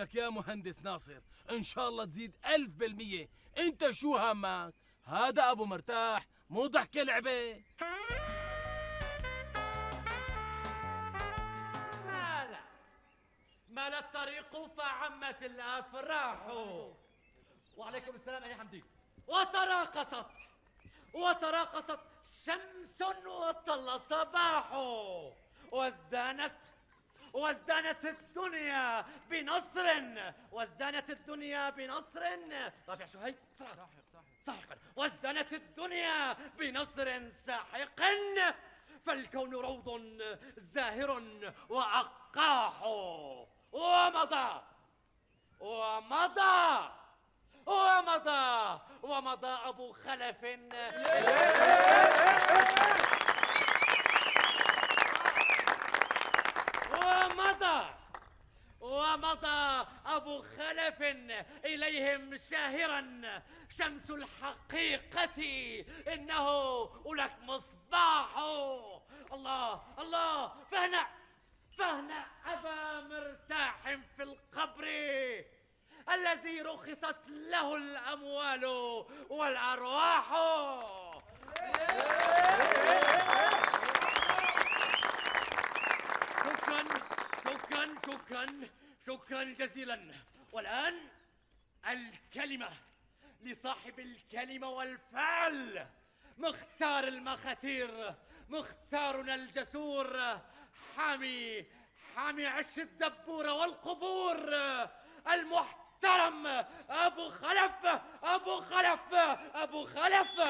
ولك يا مهندس ناصر. إن شاء الله تزيد ألف بالمية. أنت شو همك؟ هذا أبو مرتاح مو ضحكة لعبة. مالا؟ مال الطريق فعمت الأفراح. وعليكم السلام يا حمدي. وتراقصت. وتراقصت شمس وطل صباح. وازدانت وازدانت الدنيا بنصر. وازدانت الدنيا بنصر. رافع شهيد ساحق ساحقا. وازدانت الدنيا بنصر ساحق فالكون روض زاهر وأقاح ومضى ومضى ومضى ومضى أبو خلف. ومضى ومضى أبو خلف إليهم شاهرا شمس الحقيقة إنه لك مصباح. الله الله فهنا فهنا أبا مرتاح في القبر الذي رخصت له الأموال والأرواح. شكرا شكرا شكرا شكرا جزيلا. والآن الكلمة لصاحب الكلمة والفعل مختار المخاتير مختارنا الجسور حامي حامي عش الدبور والقبور المحترم أبو خلف أبو خلف أبو خلف.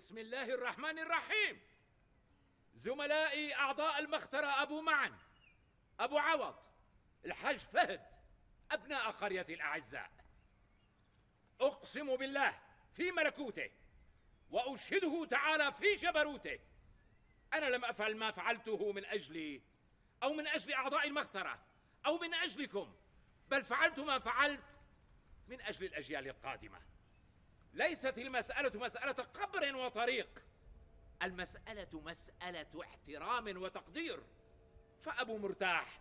بسم الله الرحمن الرحيم. زملائي أعضاء المخترة أبو معن أبو عوض الحاج فهد أبناء قريتي الأعزاء. أقسم بالله في ملكوته وأشهده تعالى في جبروته. أنا لم أفعل ما فعلته من أجلي أو من أجل أعضاء المخترة أو من أجلكم بل فعلت ما فعلت من أجل الأجيال القادمة. ليست المسألة مسألة قبر وطريق. المسألة مسألة احترام وتقدير. فأبو مرتاح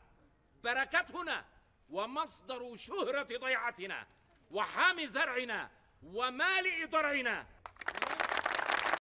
بركتنا ومصدر شهرة ضيعتنا وحامي زرعنا ومالئ ضرعنا